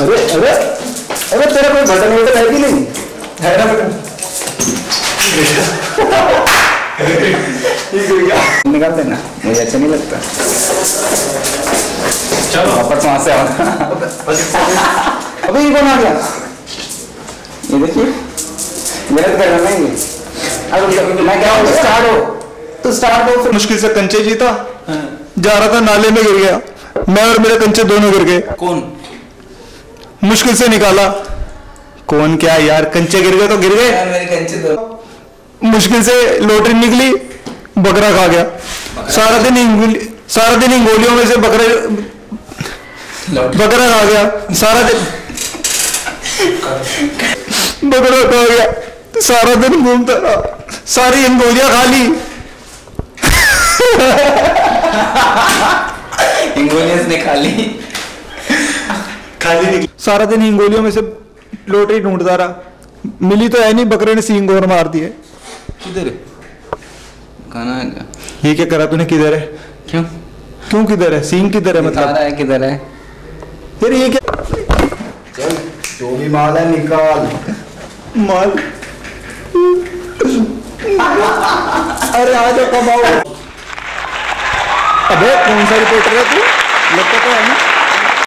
अरे अरे अरे तेरा कोई बटन वटन है कि नहीं? है ना बटन? निकाल देना मुझे अच्छा नहीं लगता। चलो। वापस वहाँ से आओ। अबे ये कौन आ गया ये देखिए गलत कर रहा है ये। अब मैं क्या हूँ स्टार्ट हो। तो स्टार्ट हो फिर मुश्किल से कंचे जीता। जा रहा था नाले में गिर गया। मैं और मेरे कंचे दोनों गिर गए। कौन? मुश्किल से निकाला। कौन क्या यार कंचे गिर गए तो गिर गए। दो मुश्किल से लोटरी निकली बकरा खा गया। सारा दिन सारा दिन इंगोलियों में से बकरे बकरा खा गया। सारा दिन बकरा खा गया। सारा दिन घूमता रहा। सारी इंगोलियाँ खा ली। इंगोलियाँ ने खा ली। खाली निकली सारा दिन हिंगोलियों में से लोटरी ढूंढता रहा। मिली तो है नहीं बकरे ने सींग और मार दिए किधर है? खाना है क्या? ये क्या करा तूने किधर है? क्यों? क्यों किधर है? सींग किधर है मतलब? है किधर है? यार ये क्या? चल जो भी माल है निकाल। माल? अरे आ जा कमाओ। अबे कौन सा रिपोर्टर है तू? लगता तो है ना।